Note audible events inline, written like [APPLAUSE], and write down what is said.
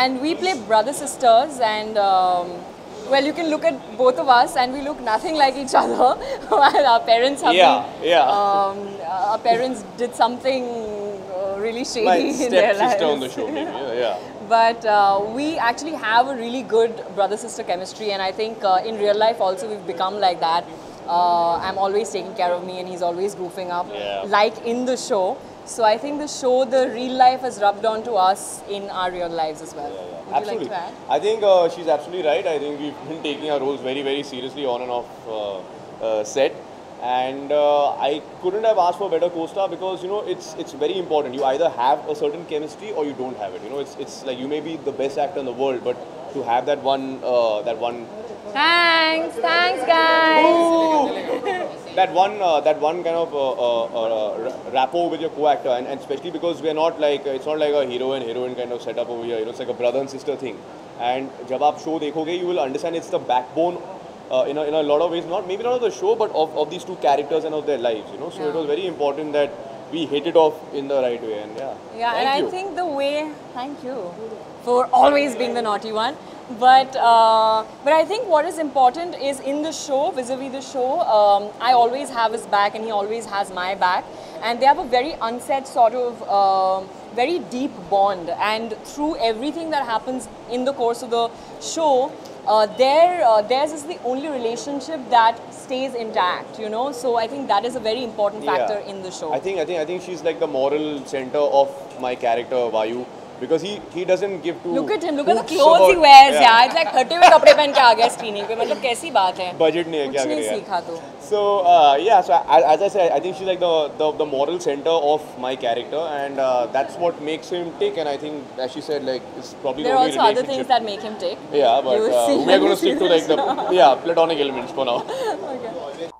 and we play brother sisters and. Um, well, you can look at both of us, and we look nothing like each other. [LAUGHS] While our parents have Yeah, been, yeah. Um, our parents did something uh, really shady in their lives. on the show, maybe. Yeah, [LAUGHS] yeah. But uh, we actually have a really good brother sister chemistry, and I think uh, in real life also we've become like that. Uh, I'm always taking care of me, and he's always goofing up, Yeah. like in the show. So I think the show, the real life, has rubbed onto us in our real lives as well. Would absolutely. you like to add? I think uh, she's absolutely right. I think we've been taking our roles very, very seriously on and off uh, uh, set. And uh, I couldn't have asked for a better co-star because you know it's it's very important. You either have a certain chemistry or you don't have it. You know, it's it's like you may be the best actor in the world, but to have that one uh, that one Thanks, thanks, guys. [LAUGHS] that one uh, that one kind of uh, uh, uh, rapport with your co-actor and, and especially because we're not like it's not like a hero and heroine kind of setup over here you know it's like a brother and sister thing and जब आप show देखोगे you will understand it's the backbone uh, in, a, in a lot of ways not maybe not of the show but of, of these two characters and of their lives you know so it Yeah. was very important that we hit it off in the right way and yeah Yeah, Thank and you. I think the way, thank you for always being the naughty one. But uh, but I think what is important is in the show, vis-a-vis the show, um, I always have his back and he always has my back, and they have a very unsaid sort of. um very deep bond and through everything that happens in the course of the show uh, their, uh, theirs is the only relationship that stays intact you know so i think that is a very important factor Yeah. in the show I think I think I think she's like the moral center of my character Vayu because he he doesn't give to Look at him, look at the hoots clothes he about- wears, Yeah. यार. It's like फटे हुए कपड़े पहन के आ गया screening पे मतलब कैसी बात है budget नहीं है कुछ क्या नहीं करे यार सीखा तो So uh, yeah, so as, as I said, I think she's like the, the the moral center of my character, and uh, that's what makes him tick. And I think, as she said, like it's probably There are the only also other things relationship. that make him tick. yeah, You but will uh, see we're when going you to stick see to like the yeah platonic elements for now. Okay. [LAUGHS]